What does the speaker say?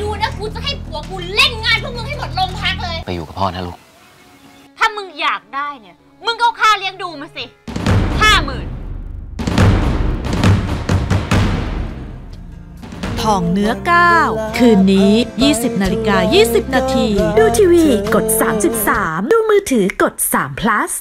ดูนะกูจะให้ผัวกูเล่นงานพวกมึงให้หมดโรงพักเลย ไปอยู่กับพ่อนะลูก ถ้ามึงอยากได้เนี่ย มึงก็เอาค่าเลี้ยงดูมาสิห้าหมื่นทองเนื้อก้าวคืนนี้ 20นาฬิกา20 นาที ดูทีวีกด 33 ดูมือถือกด3 plus